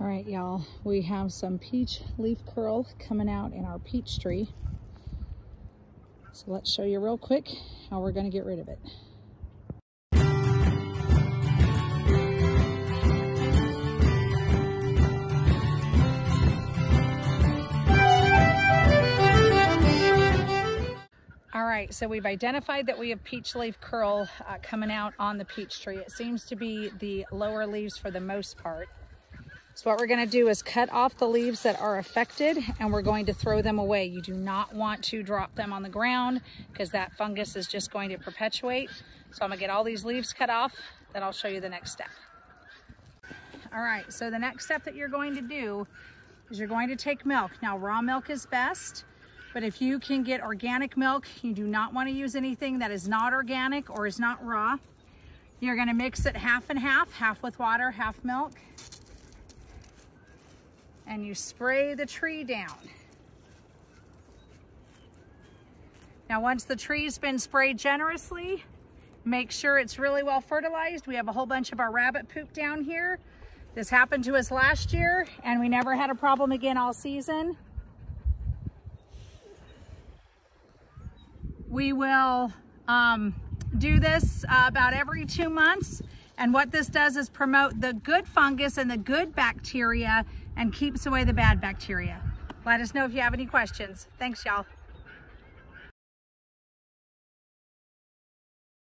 All right, y'all, we have some peach leaf curl coming out in our peach tree. So let's show you real quick how we're gonna get rid of it. All right, so we've identified that we have peach leaf curl uh, coming out on the peach tree. It seems to be the lower leaves for the most part. So what we're gonna do is cut off the leaves that are affected and we're going to throw them away. You do not want to drop them on the ground because that fungus is just going to perpetuate. So I'm gonna get all these leaves cut off, then I'll show you the next step. All right, so the next step that you're going to do is you're going to take milk. Now raw milk is best, but if you can get organic milk, you do not wanna use anything that is not organic or is not raw. You're gonna mix it half and half, half with water, half milk and you spray the tree down. Now, once the tree's been sprayed generously, make sure it's really well fertilized. We have a whole bunch of our rabbit poop down here. This happened to us last year and we never had a problem again all season. We will um, do this uh, about every two months. And what this does is promote the good fungus and the good bacteria and keeps away the bad bacteria. Let us know if you have any questions. Thanks, y'all.